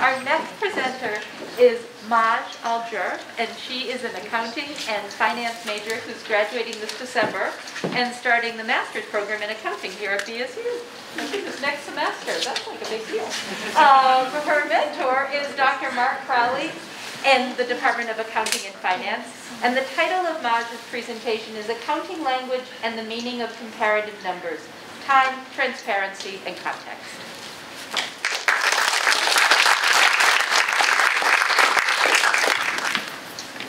Our next presenter is Maj Aljur, and she is an accounting and finance major who's graduating this December and starting the master's program in accounting here at BSU. I think it's next semester, that's like a big deal. Um, her mentor is Dr. Mark Crowley in the Department of Accounting and Finance. And the title of Majd's presentation is Accounting Language and the Meaning of Comparative Numbers, Time, Transparency, and Context.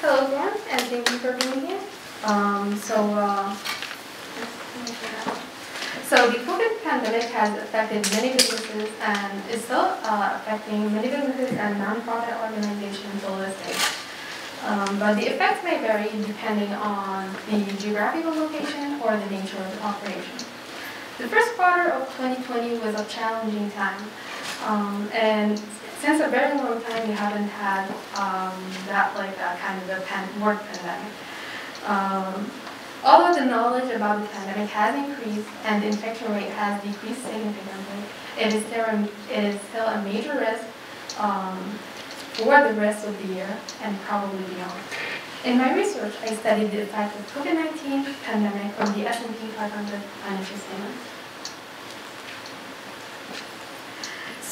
Hello everyone, and thank you for being here. Um, so, uh, so the COVID pandemic has affected many businesses and is still uh, affecting many businesses and nonprofit organizations all this day. Um, but the effects may vary depending on the geographical location or the nature of the operation. The first quarter of 2020 was a challenging time, um, and since a very long time we haven't had um, that like kind of a pan work pandemic. Um, although the knowledge about the pandemic has increased and the infection rate has decreased significantly, it is still a, it is still a major risk um, for the rest of the year and probably beyond. In my research, I studied the effect of COVID-19 pandemic on the S&P 500 financial statements.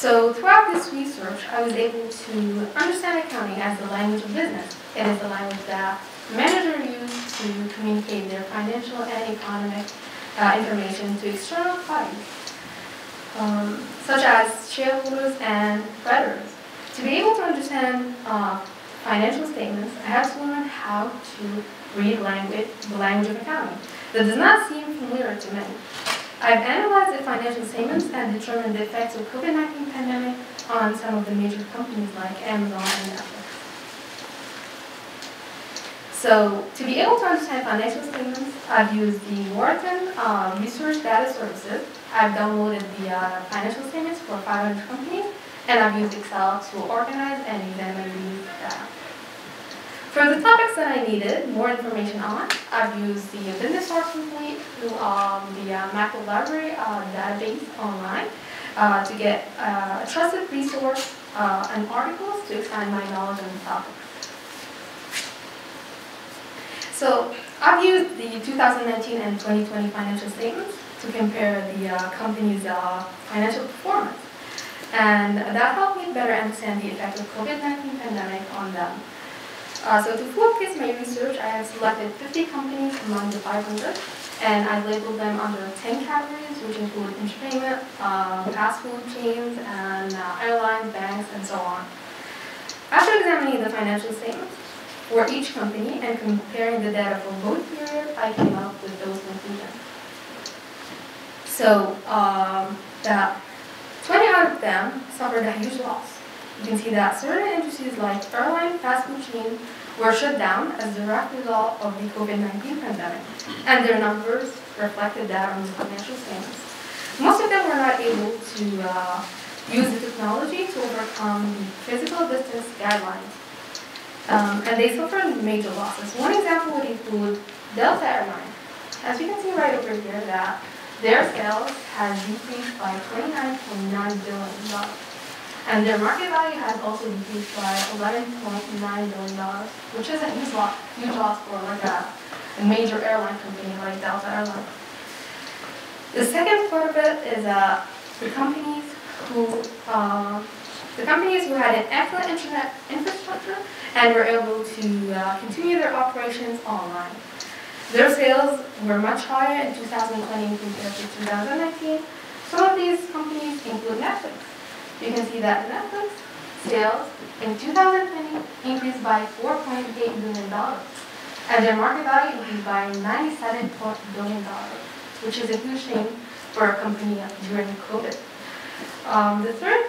So throughout this research, I was able to understand accounting as the language of business. It is the language that managers use to communicate their financial and economic uh, information to external parties, um, such as shareholders and creditors. To be able to understand uh, financial statements, I had to learn how to read language, the language of accounting. That does not seem familiar to many. I've analyzed the financial statements and determined the effects of COVID-19 pandemic on some of the major companies like Amazon and Netflix. So to be able to understand financial statements, I've used the Wharton uh, Research Data Services. I've downloaded the uh, financial statements for 500 companies, and I've used Excel to organize and examine these data. For the topics that I needed more information on, I've used the Business Source Complete through um, the uh, Library uh, database online uh, to get uh, a trusted resource uh, and articles to expand my knowledge on the topic. So I've used the 2019 and 2020 financial statements to compare the uh, company's financial performance. And that helped me better understand the effect of COVID-19 pandemic on them. Uh, so to focus my research, I have selected 50 companies among the 500, and I labeled them under 10 categories, which include entertainment, uh, fast food chains, and uh, airlines, banks, and so on. After examining the financial statements for each company and comparing the data for both periods, I came up with those conclusions. So um, that 20 out of them suffered a huge loss. You can see that certain industries like airline, fast food chain were shut down as a direct result of the COVID-19 pandemic, and their numbers reflected that on the financial statements. Most of them were not able to uh, use the technology to overcome the physical distance guidelines, um, and they suffered major losses. One example would include Delta Airlines. As you can see right over here, that their sales has decreased by $29.9 billion. And their market value has also decreased by $11.9 billion, which is a huge loss, huge loss for like a, a major airline company like Delta Airlines. The second part of it is uh, the companies who uh, the companies who had an excellent internet infrastructure and were able to uh, continue their operations online. Their sales were much higher in 2020 compared to 2019. Some of these companies include Netflix. You can see that Netflix sales in 2020 increased by $4.8 billion, and their market value increased by $97 billion, which is a huge thing for a company during COVID. Um, the third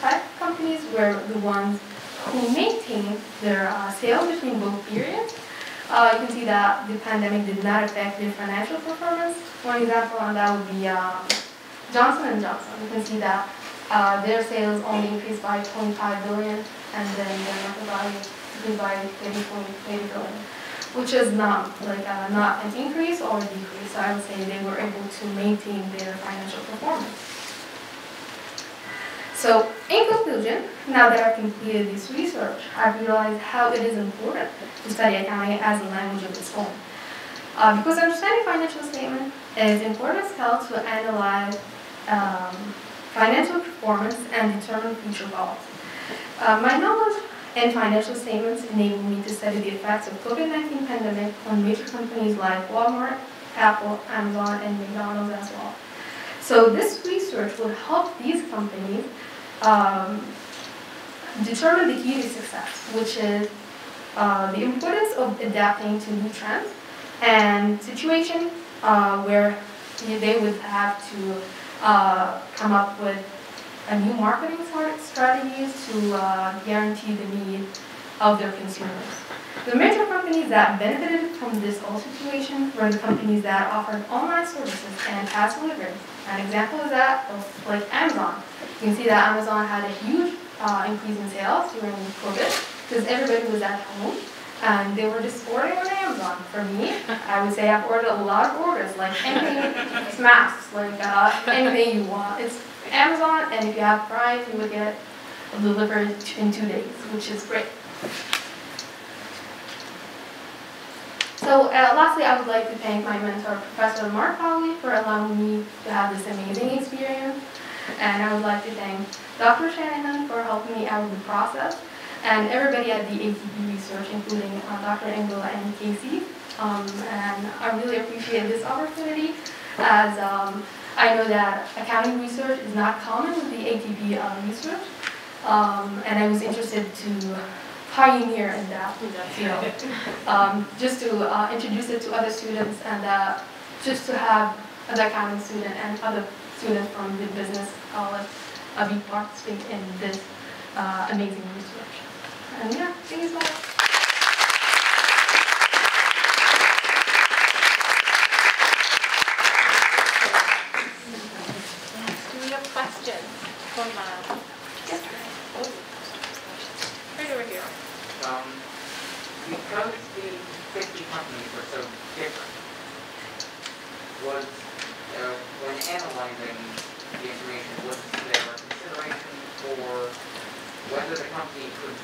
type of companies were the ones who maintained their uh, sales between both periods. Uh, you can see that the pandemic did not affect their financial performance. One example on that would be um, Johnson & Johnson. You can see that uh, their sales only increased by 0.5 billion, and then their market value increased by 30.8 billion, which is not like uh, not an increase or a decrease. So I would say they were able to maintain their financial performance. So, in conclusion, now that I've completed this research, I've realized how it is important to study accounting as a language of its own. Uh, because understanding financial statement is important skill to analyze um, financial performance and determine future goals. Uh, my knowledge and financial statements enable me to study the effects of COVID-19 pandemic on major companies like Walmart, Apple, Amazon, and McDonald's as well. So this research will help these companies um, determine the key to success, which is uh, the importance of adapting to new trends and situation uh, where they would have to uh, come up with a new marketing strategies to uh, guarantee the need of their consumers. The major companies that benefited from this whole situation were the companies that offered online services and fast delivery. An example is that of like Amazon. You can see that Amazon had a huge uh, increase in sales during COVID because everybody was at home and they were just ordering on Amazon. For me, I would say I've ordered a lot of orders, like anything, masks, like uh, anything you want. It's Amazon, and if you have Prime, you would get it delivered in two days, which is great. So uh, lastly, I would like to thank my mentor, Professor Mark Crowley, for allowing me to have this amazing experience. And I would like to thank Dr. Shanahan for helping me out with the process, and everybody at the ATP Research, including uh, Dr. Engel and Casey. Um, and I really appreciate this opportunity, as um, I know that accounting research is not common with the ATP uh, research. Um, and I was interested to pioneer in that, in that field. Um, just to uh, introduce it to other students and uh, just to have other accounting student and other students from the business college uh, be participating in this uh, amazing research. And yeah, thank you so. Do we have questions from, uh, yes, oh, right over here. Um, because the fifty companies were so different, was, uh, when analyzing the information, was there a consideration for whether the company could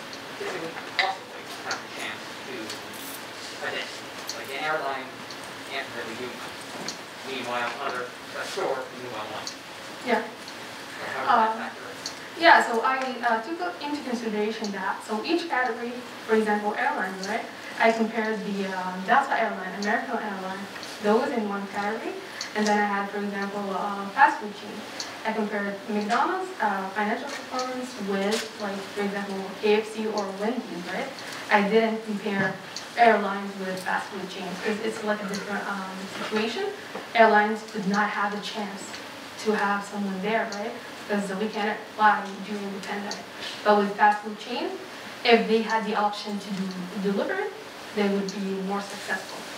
have a chance to? Like an airline every human, meanwhile other. Yeah. So in? Yeah, so I uh, took into consideration that. So each category, for example, airlines, right? I compared the um, Delta airline, American airline, those in one category. And then I had, for example, um, fast food chain. I compared McDonald's uh, financial performance with, like, for example, KFC or Wendy's, right? I didn't compare airlines with fast food chains because it's like a different um, situation. Airlines did not have a chance to have someone there, right? Because we cannot fly during the pandemic. But with fast food chains, if they had the option to do delivery, they would be more successful.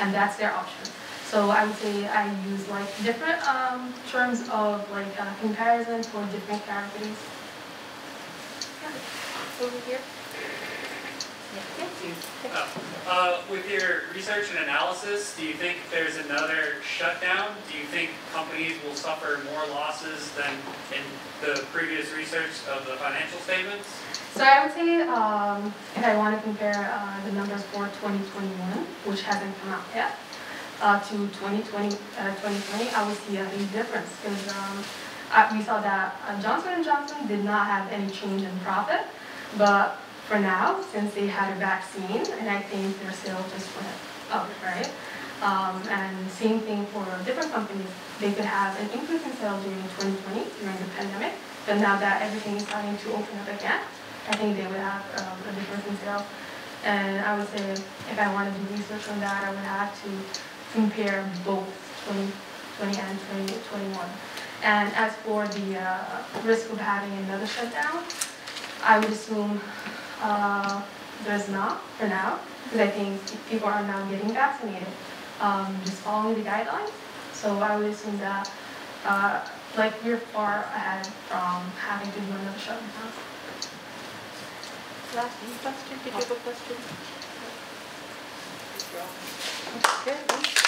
And that's their option. So I would say I use like different um, terms of like uh, comparison for different categories. Over here. Yes, yes. Oh, Uh, with your research and analysis, do you think there's another shutdown? Do you think companies will suffer more losses than in the previous research of the financial statements? So I would say um, if I want to compare uh, the numbers for 2021, which hasn't come out yet, uh, to 2020, uh, 2020, I would see a huge difference because um, we saw that uh, Johnson & Johnson did not have any change in profit, but for now, since they had a vaccine, and I think their sales just went up, right? Um, and same thing for different companies, they could have an increase in sales during 2020 during the pandemic, but now that everything is starting to open up again, I think they would have um, a difference in sales. And I would say if I wanted to do research on that, I would have to compare both 2020 and 2021. And as for the uh, risk of having another shutdown, I would assume uh, there's not for now, because I think people are now getting vaccinated, um, just following the guidelines. So I would assume that, uh, like, we're far ahead from having to do another shutdown. Last question, did you have a question? Good.